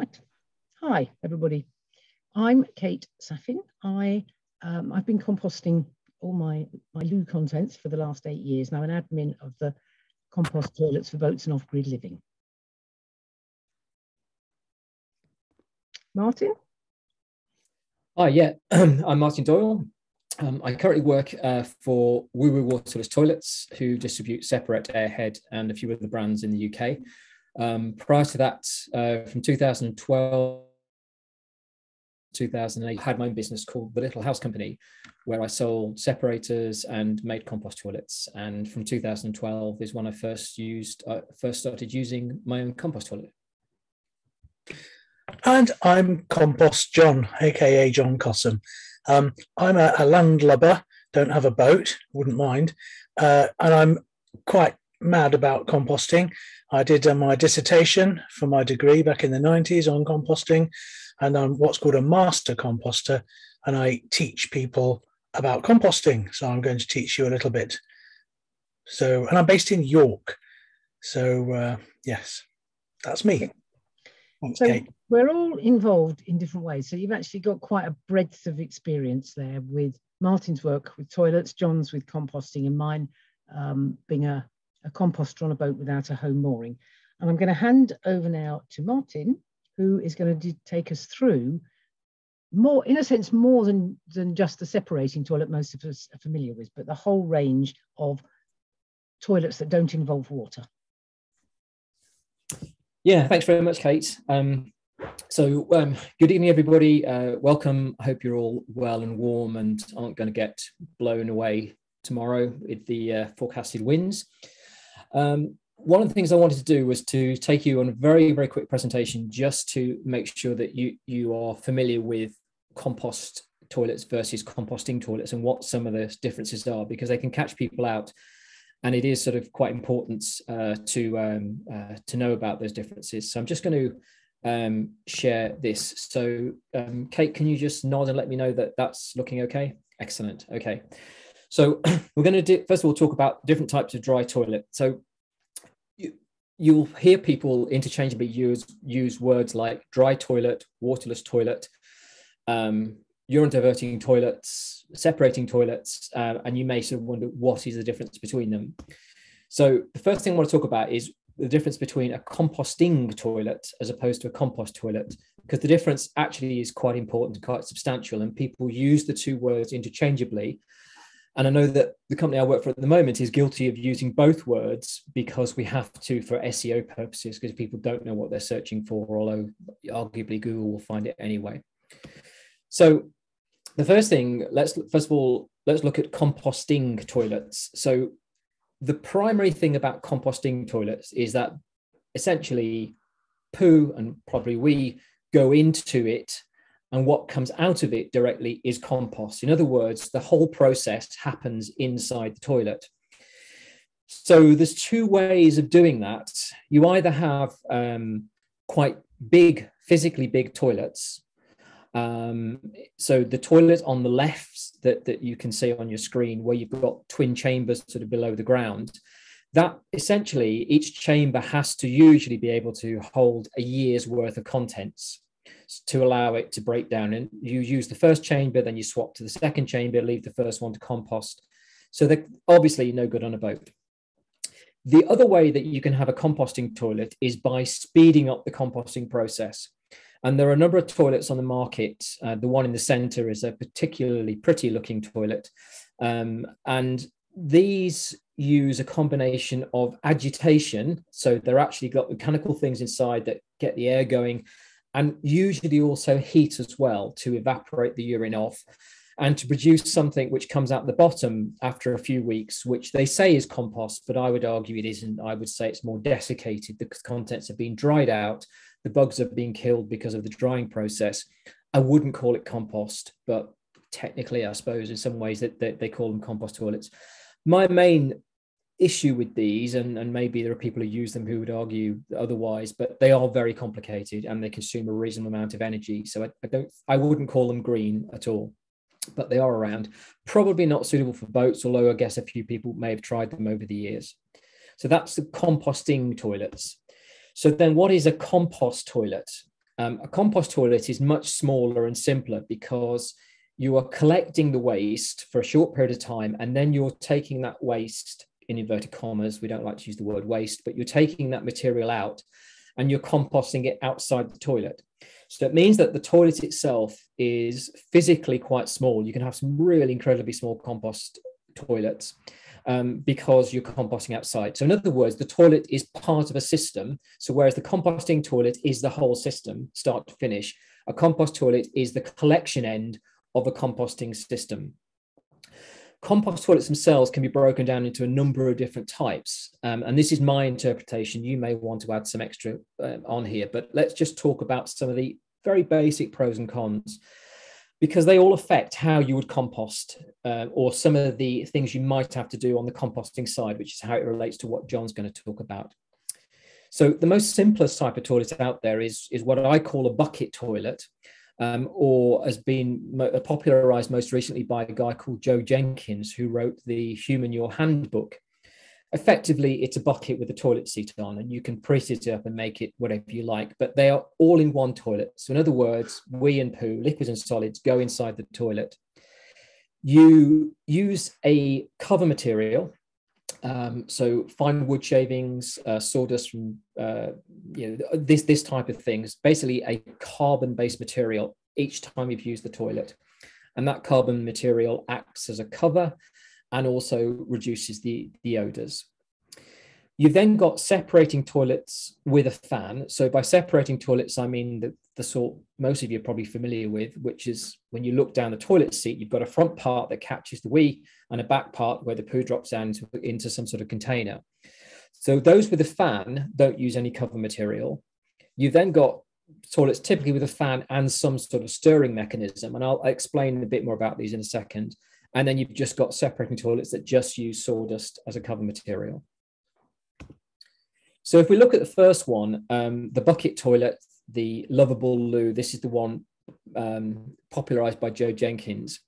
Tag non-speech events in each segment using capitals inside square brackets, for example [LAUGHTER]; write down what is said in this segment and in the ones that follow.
Right. Hi, everybody. I'm Kate Saffin. I, um, I've been composting all my, my loo contents for the last eight years. Now, an admin of the compost toilets for boats and off-grid living. Martin? Hi, yeah, [CLEARS THROAT] I'm Martin Doyle. Um, I currently work uh, for Woo Woo Waterless Toilets, who distribute Separett, Airhead, and a few other brands in the UK. Um, prior to that, uh, from 2012 2008, I had my own business called The Little House Company, where I sold separators and made compost toilets. And from 2012 is when I first used, uh, first started using my own compost toilet. And I'm Compost John, aka John Cossham. Um, I'm a, a, landlubber, don't have a boat, wouldn't mind, uh, and I'm quite mad about composting. I did uh, my dissertation for my degree back in the 90s on composting, and I'm what's called a master composter, and I teach people about composting. So I'm going to teach you a little bit. So, and I'm based in York. So, uh, yes, that's me. Thanks, so Kate. we're all involved in different ways. So you've actually got quite a breadth of experience there with Martin's work with toilets, John's with composting, and mine um, being a, a composter on a boat without a home mooring. And I'm going to hand over now to Martin, who is going to take us through more, in a sense, more than, than just the separating toilet most of us are familiar with, but the whole range of toilets that don't involve water. Yeah, thanks very much, Kate. Um, so, um, good evening, everybody. Uh, welcome. I hope you're all well and warm and aren't going to get blown away tomorrow with the uh, forecasted winds. Um, one of the things I wanted to do was to take you on a very, very quick presentation just to make sure that you, you are familiar with compost toilets versus composting toilets and what some of the differences are, because they can catch people out and it is sort of quite important uh, to um, uh, to know about those differences. So I'm just going to um, share this. So um, Kate, can you just nod and let me know that that's looking okay? Excellent. Okay. So [CLEARS THROAT] we're going to first of all talk about different types of dry toilet. So you, you'll hear people interchangeably use use words like dry toilet, waterless toilet. Um, urine diverting toilets, separating toilets, uh, and you may sort of wonder what is the difference between them. So the first thing I want to talk about is the difference between a composting toilet as opposed to a compost toilet, because the difference actually is quite important and quite substantial, and people use the two words interchangeably. And I know that the company I work for at the moment is guilty of using both words because we have to for SEO purposes, because people don't know what they're searching for, although arguably Google will find it anyway. So the first thing, let's first of all, let's look at composting toilets. So the primary thing about composting toilets is that essentially poo and probably we go into it and what comes out of it directly is compost. In other words, the whole process happens inside the toilet. So there's two ways of doing that. You either have um, quite big, physically big toilets, um, so the toilet on the left that, that you can see on your screen, where you've got twin chambers sort of below the ground, that essentially each chamber has to usually be able to hold a year's worth of contents to allow it to break down. And you use the first chamber, then you swap to the second chamber, leave the first one to compost. So they're obviously no good on a boat. The other way that you can have a composting toilet is by speeding up the composting process. And there are a number of toilets on the market. Uh, the one in the center is a particularly pretty looking toilet. Um, and these use a combination of agitation. So they're actually got mechanical things inside that get the air going, and usually also heat as well to evaporate the urine off and to produce something which comes out the bottom after a few weeks, which they say is compost, but I would argue it isn't. I would say it's more desiccated. The contents have been dried out the bugs have been killed because of the drying process. I wouldn't call it compost, but technically, I suppose in some ways that, that they call them compost toilets. My main issue with these, and, and maybe there are people who use them who would argue otherwise, but they are very complicated and they consume a reasonable amount of energy. So I, I don't, I wouldn't call them green at all, but they are around. Probably not suitable for boats, although I guess a few people may have tried them over the years. So that's the composting toilets. So then what is a compost toilet? Um, a compost toilet is much smaller and simpler because you are collecting the waste for a short period of time and then you're taking that waste in inverted commas we don't like to use the word waste but you're taking that material out and you're composting it outside the toilet so it means that the toilet itself is physically quite small you can have some really incredibly small compost toilets um, because you're composting outside. So, in other words, the toilet is part of a system. So, whereas the composting toilet is the whole system, start to finish, a compost toilet is the collection end of a composting system. Compost toilets themselves can be broken down into a number of different types. Um, and this is my interpretation. You may want to add some extra uh, on here, but let's just talk about some of the very basic pros and cons because they all affect how you would compost uh, or some of the things you might have to do on the composting side, which is how it relates to what John's going to talk about. So the most simplest type of toilet out there is, is what I call a bucket toilet, um, or has been popularized most recently by a guy called Joe Jenkins, who wrote the Humanure Handbook. Effectively it's a bucket with a toilet seat on and you can press it up and make it whatever you like but they are all in one toilet. So in other words wee and poo liquids and solids go inside the toilet. You use a cover material um, so fine wood shavings uh, sawdust from uh, you know this this type of things basically a carbon based material each time you've used the toilet and that carbon material acts as a cover and also reduces the, the odors. You've then got separating toilets with a fan. So by separating toilets, I mean the, the sort most of you are probably familiar with, which is when you look down the toilet seat, you've got a front part that catches the wee and a back part where the poo drops down into, into some sort of container. So those with a fan don't use any cover material. You've then got toilets typically with a fan and some sort of stirring mechanism. And I'll explain a bit more about these in a second. And then you've just got separating toilets that just use sawdust as a cover material. So if we look at the first one, um, the bucket toilet, the lovable loo, this is the one um, popularized by Joe Jenkins.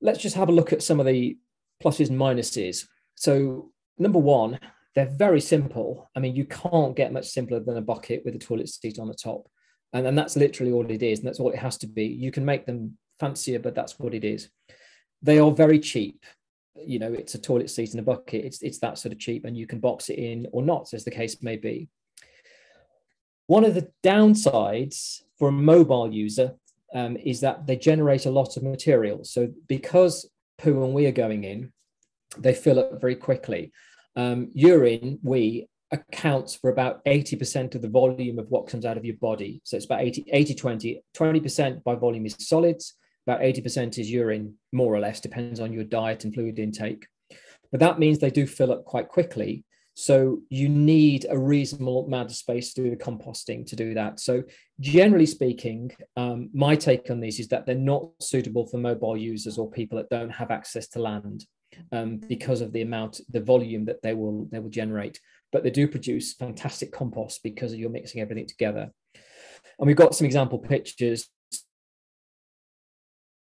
Let's just have a look at some of the pluses and minuses. So number one, they're very simple. I mean, you can't get much simpler than a bucket with a toilet seat on the top. And, and that's literally all it is. And that's all it has to be. You can make them fancier, but that's what it is they are very cheap you know it's a toilet seat in a bucket it's it's that sort of cheap and you can box it in or not as the case may be one of the downsides for a mobile user um, is that they generate a lot of material so because poo and wee are going in they fill up very quickly um, urine we accounts for about 80% of the volume of what comes out of your body so it's about 80 80 20 20% by volume is solids about 80% is urine, more or less, depends on your diet and fluid intake. But that means they do fill up quite quickly. So you need a reasonable amount of space to do the composting to do that. So generally speaking, um, my take on these is that they're not suitable for mobile users or people that don't have access to land um, because of the amount, the volume that they will they will generate. But they do produce fantastic compost because you're mixing everything together. And we've got some example pictures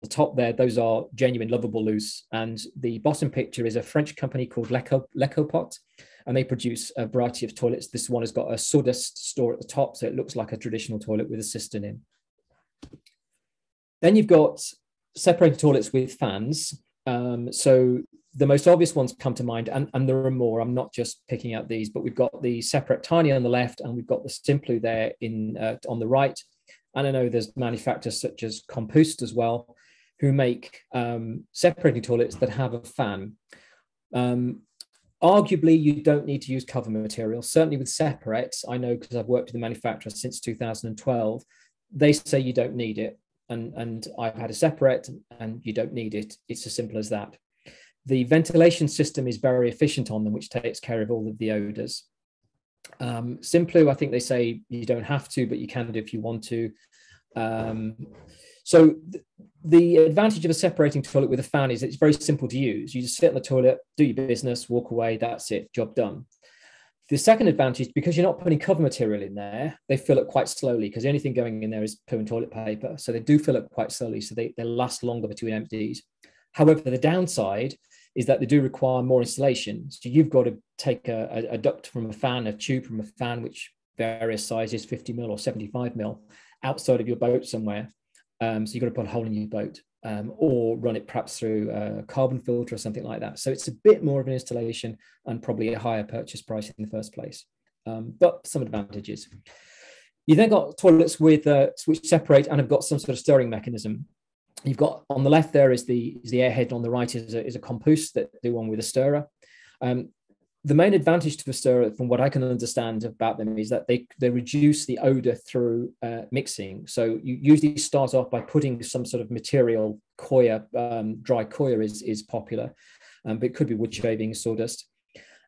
the top there, those are genuine lovable loos. And the bottom picture is a French company called Leco, Lecopot, and they produce a variety of toilets. This one has got a sawdust store at the top, so it looks like a traditional toilet with a cistern in. Then you've got separated toilets with fans. Um, so the most obvious ones come to mind, and, and there are more. I'm not just picking out these, but we've got the Separett Tiny on the left, and we've got the Simplu there in uh, on the right. And I know there's manufacturers such as Compost as well, who make um, separating toilets that have a fan. Um, arguably, you don't need to use cover material. Certainly with Separetts, I know because I've worked with the manufacturer since 2012, they say you don't need it. And, and I've had a Separett and you don't need it. It's as simple as that. The ventilation system is very efficient on them, which takes care of all of the odors. Um, Simplu, I think they say you don't have to, but you can do if you want to. Um, so th- the advantage of a separating toilet with a fan is it's very simple to use. You just sit in the toilet, do your business, walk away, that's it, job done. The second advantage, because you're not putting cover material in there, they fill up quite slowly because the only thing going in there is poo and toilet paper. So they do fill up quite slowly. So they, they last longer between empties. However, the downside is that they do require more installation. So you've got to take a, a, a duct from a fan, a tube from a fan, which various sizes, 50 mil or 75 mil, outside of your boat somewhere. Um, so you've got to put a hole in your boat um, or run it perhaps through a carbon filter or something like that. So it's a bit more of an installation and probably a higher purchase price in the first place, um, but some advantages. You then got toilets with uh, which separate and have got some sort of stirring mechanism. You've got on the left there is the is the airhead, on the right is a, is a compost that do one with a stirrer. Um, the main advantage to a stirrer, from what I can understand about them, is that they they reduce the odor through uh, mixing. So you usually start off by putting some sort of material, coir, um, dry coir is is popular, um, but it could be wood shaving, sawdust.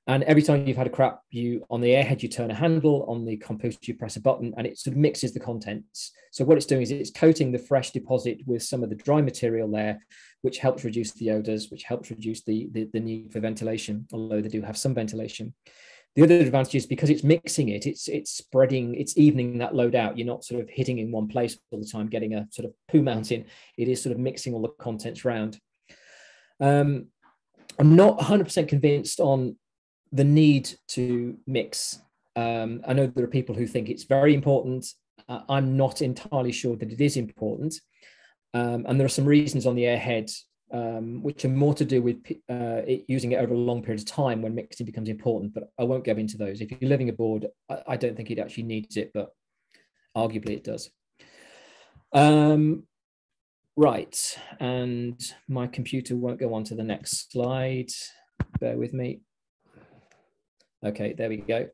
And every time you've had a crap, you on the airhead you turn a handle, on the compost you press a button, and it sort of mixes the contents. So what it's doing is it's coating the fresh deposit with some of the dry material there, which helps reduce the odors, which helps reduce the, the, the need for ventilation, although they do have some ventilation. The other advantage is because it's mixing it, it's it's spreading, it's evening that load out. You're not sort of hitting in one place all the time, getting a sort of poo mountain. It is sort of mixing all the contents around. Um, I'm not 100% convinced on the need to mix. Um, I know there are people who think it's very important. Uh, I'm not entirely sure that it is important. Um, and there are some reasons on the airhead um, which are more to do with uh, it, using it over a long period of time when mixing becomes important, but I won't go into those. If you're living abroad, I, I don't think it actually needs it, but arguably it does. Um, right, and my computer won't go on to the next slide. Bear with me. Okay, there we go.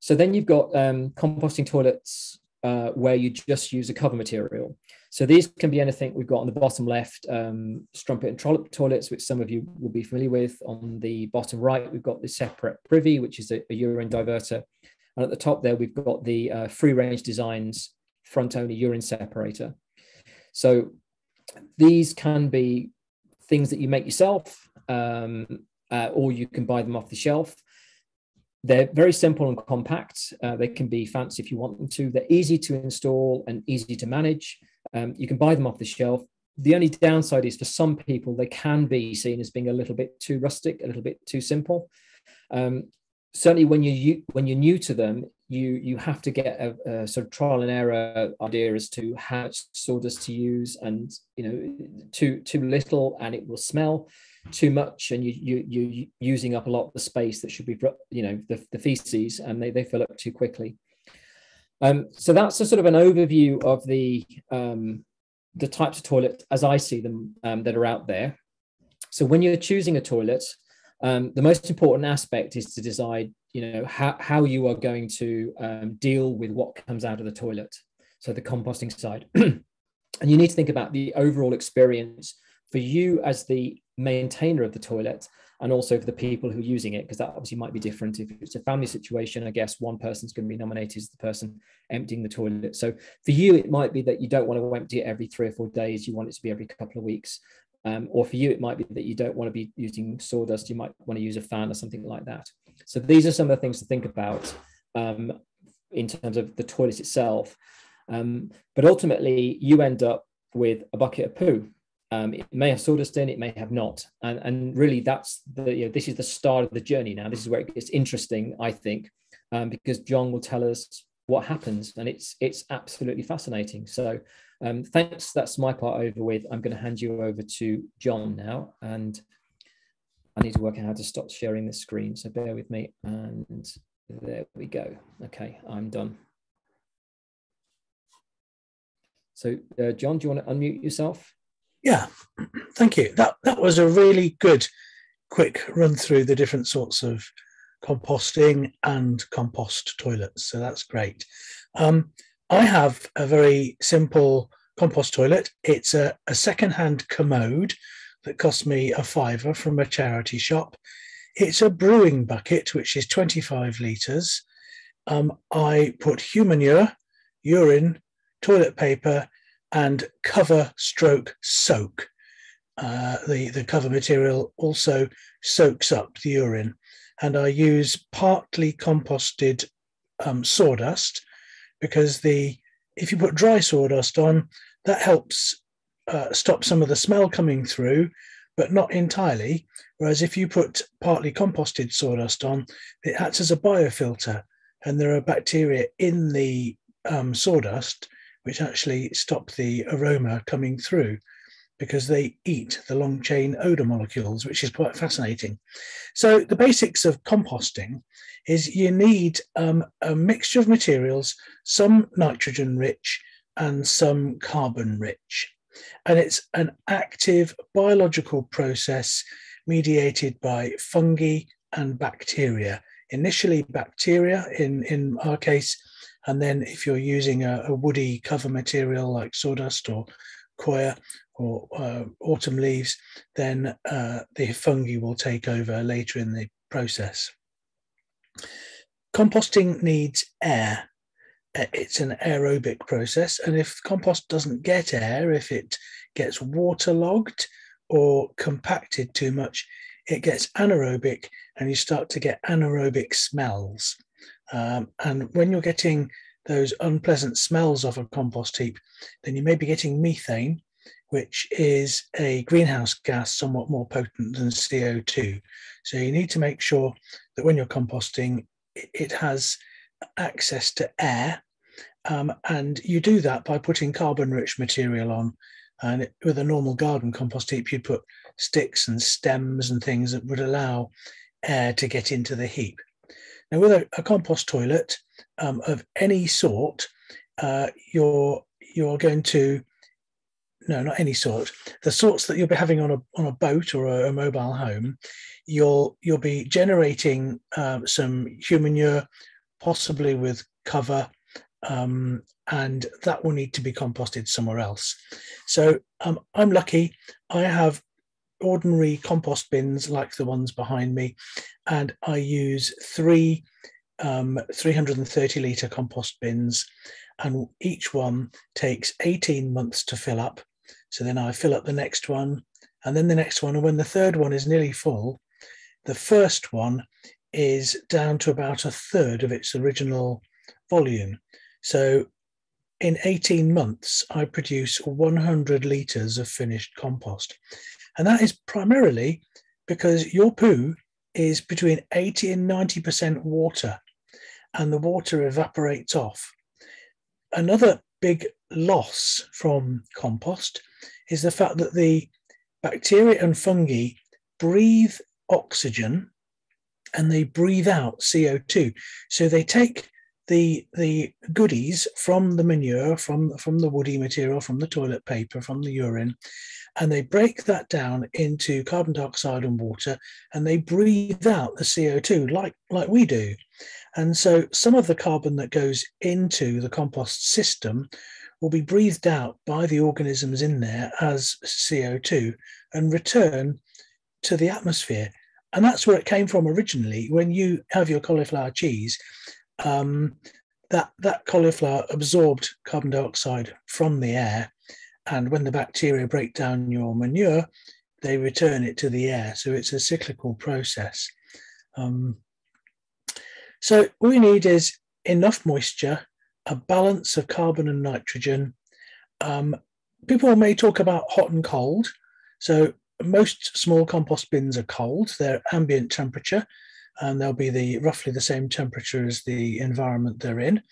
So then you've got um, composting toilets uh, where you just use a cover material. So these can be anything we've got on the bottom left, um, strumpet and trollop toilets, which some of you will be familiar with. On the bottom right, we've got the Separett Privy, which is a, a urine diverter. And at the top there, we've got the uh, free range designs front only urine separator. So these can be things that you make yourself, um, uh, or you can buy them off the shelf. They're very simple and compact. Uh, they can be fancy if you want them to. They're easy to install and easy to manage. Um, you can buy them off the shelf. The only downside is for some people, they can be seen as being a little bit too rustic, a little bit too simple. Um, certainly, when you when you're new to them, you you have to get a, a, sort of trial and error idea as to how much sawdust to use, and you know, too too little and it will smell too much and you, you, you're using up a lot of the space that should be, you know, the, the feces and they, they fill up too quickly. Um, so that's a sort of an overview of the, um, the types of toilets as I see them um, that are out there. So when you're choosing a toilet, um, the most important aspect is to decide, you know, how, how you are going to um, deal with what comes out of the toilet. So the composting side. [CLEARS THROAT] and you need to think about the overall experience for you as the maintainer of the toilet and also for the people who are using it because that obviously might be different. If it's a family situation i guess one person's going to be nominated as the person emptying the toilet. So for you it might be that you don't want to empty it every three or four days you want it to be every couple of weeks. Um, or for you it might be that you don't want to be using sawdust you might want to use a fan or something like that. So these are some of the things to think about um, in terms of the toilet itself. Um, but ultimately you end up with a bucket of poo um, it may have in, it may have not, and and really that's the you know this is the start of the journey now. This is where it gets interesting, I think, um, because John will tell us what happens, and it's it's absolutely fascinating. So, um, thanks. That's my part over with. I'm going to hand you over to John now, and I need to work out how to stop sharing the screen. So bear with me, and there we go. Okay, I'm done. So, uh, John, do you want to unmute yourself? Yeah, thank you. That that was a really good, quick run through the different sorts of composting and compost toilets. So that's great. Um, I have a very simple compost toilet. It's a, a second-hand commode that cost me a fiver from a charity shop. It's a brewing bucket, which is 25 litres. Um, I put human urine, urine, toilet paper, and cover stroke soak. Uh, the, the cover material also soaks up the urine. And I use partly composted um, sawdust because the if you put dry sawdust on, that helps uh, stop some of the smell coming through, but not entirely. Whereas if you put partly composted sawdust on, it acts as a biofilter, and there are bacteria in the um, sawdust which actually stop the aroma coming through because they eat the long chain odor molecules, which is quite fascinating. So the basics of composting is you need um, a mixture of materials, some nitrogen rich and some carbon rich. And it's an active biological process mediated by fungi and bacteria. Initially bacteria in, in our case, and then if you're using a, a woody cover material like sawdust or coir or uh, autumn leaves, then uh, the fungi will take over later in the process. Composting needs air. It's an aerobic process, and if compost doesn't get air, if it gets waterlogged or compacted too much, it gets anaerobic and you start to get anaerobic smells. Um, and when you're getting those unpleasant smells of a compost heap, then you may be getting methane, which is a greenhouse gas somewhat more potent than CO2. So you need to make sure that when you're composting, it has access to air. Um, and you do that by putting carbon rich material on. And with a normal garden compost heap, you'd put sticks and stems and things that would allow air to get into the heap. Now, with a, a compost toilet um, of any sort, uh, you're you're going to no, not any sort. The sorts that you'll be having on a on a boat or a, a mobile home, you'll you'll be generating um, some human manure, possibly with cover, um, and that will need to be composted somewhere else. So um, I'm lucky. I have ordinary compost bins like the ones behind me, and I use three um, 330 litre compost bins, and each one takes 18 months to fill up. So then I fill up the next one, and then the next one. And when the third one is nearly full, the first one is down to about a third of its original volume. So in 18 months, I produce 100 litres of finished compost. And that is primarily because your poo is between 80 and 90% water, and the water evaporates off. Another big loss from compost is the fact that the bacteria and fungi breathe oxygen and they breathe out CO2. So they take the the goodies from the manure, from from the woody material, from the toilet paper, from the urine, and they break that down into carbon dioxide and water and they breathe out the CO2 like, like we do. And so some of the carbon that goes into the compost system will be breathed out by the organisms in there as CO2 and return to the atmosphere. And that's where it came from originally. When you have your cauliflower cheese, um, that, that cauliflower absorbed carbon dioxide from the air and when the bacteria break down your manure, they return it to the air. So it's a cyclical process. Um, so all you need is enough moisture, a balance of carbon and nitrogen. Um, people may talk about hot and cold. So most small compost bins are cold. They're ambient temperature, and they'll be the roughly the same temperature as the environment they're in.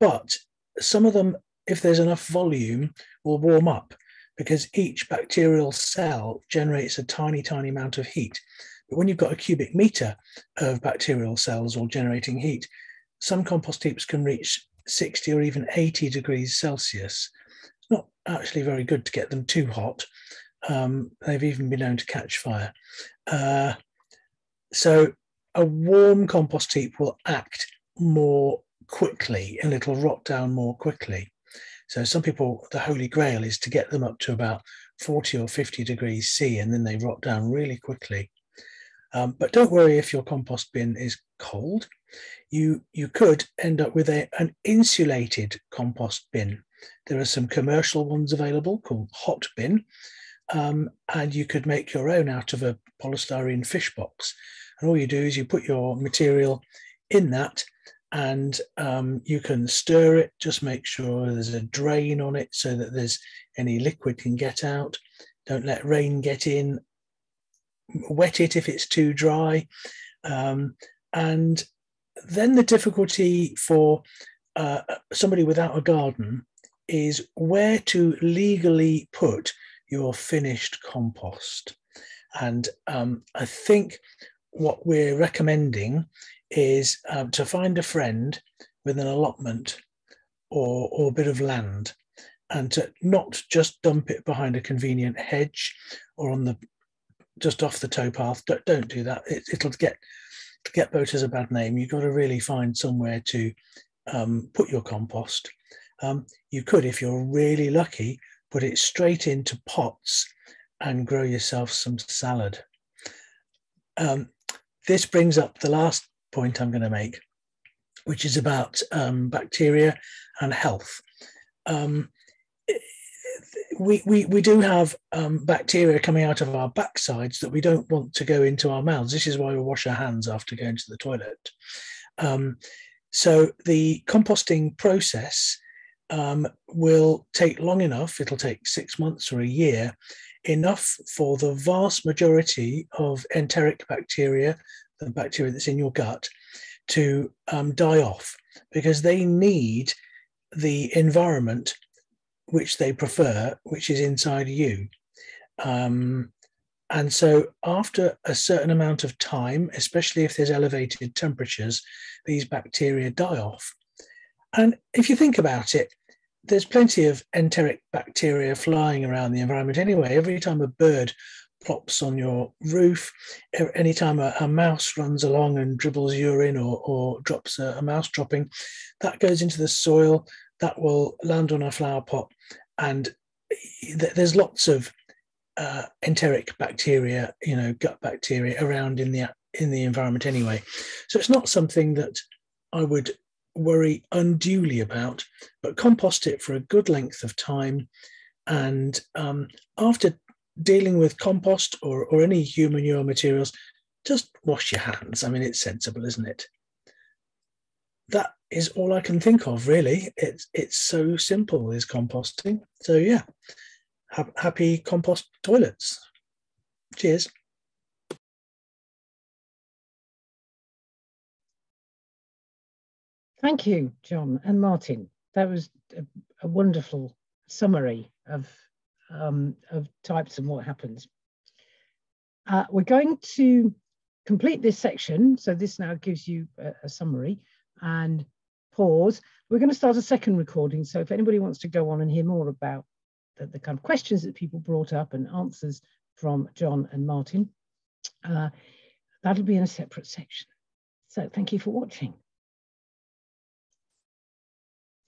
But some of them if there's enough volume, will warm up because each bacterial cell generates a tiny, tiny amount of heat. But when you've got a cubic meter of bacterial cells all generating heat, some compost heaps can reach 60 or even 80 degrees Celsius. It's not actually very good to get them too hot. Um, they've even been known to catch fire. Uh, so a warm compost heap will act more quickly and it'll rot down more quickly. So some people, the holy grail is to get them up to about 40 or 50 degrees C and then they rot down really quickly. Um, but don't worry if your compost bin is cold. You, you could end up with a, an insulated compost bin. There are some commercial ones available called hot bin. Um, and you could make your own out of a polystyrene fish box. And all you do is you put your material in that and um, you can stir it. Just make sure there's a drain on it so that there's any liquid can get out. Don't let rain get in. Wet it if it's too dry. Um, and then the difficulty for uh, somebody without a garden is where to legally put your finished compost. And um, I think what we're recommending is um, to find a friend with an allotment or, or a bit of land and to not just dump it behind a convenient hedge or on the just off the towpath. Don't, don't do that. It, it'll get get boaters a bad name. You've got to really find somewhere to um, put your compost. Um, you could, if you're really lucky, put it straight into pots and grow yourself some salad. Um, this brings up the last point I'm going to make, which is about um, bacteria and health. Um, we, we, we do have um, bacteria coming out of our backsides that we don't want to go into our mouths. This is why we wash our hands after going to the toilet. Um, so the composting process um, will take long enough, it'll take six months or a year, enough for the vast majority of enteric bacteria, the bacteria that's in your gut, to um, die off because they need the environment which they prefer, which is inside you. Um, and so, after a certain amount of time, especially if there's elevated temperatures, these bacteria die off. And if you think about it, there's plenty of enteric bacteria flying around the environment anyway. Every time a bird plops on your roof, anytime a, a mouse runs along and dribbles urine or, or drops a, a mouse dropping, that goes into the soil, that will land on a flower pot and th- there's lots of uh, enteric bacteria, you know, gut bacteria around in the in the environment anyway. So it's not something that I would worry unduly about, but compost it for a good length of time. And um, after dealing with compost or, or any human manure materials, just wash your hands. I mean, it's sensible, isn't it? That is all I can think of, really. It's it's so simple is composting. So yeah, ha- happy compost toilets. Cheers. Thank you, John and Martin. That was a, a wonderful summary of um, of types and what happens. Uh, we're going to complete this section. So this now gives you a, a summary and pause. We're going to start a second recording. So if anybody wants to go on and hear more about the, the kind of questions that people brought up and answers from John and Martin, uh, that'll be in a separate section. So thank you for watching.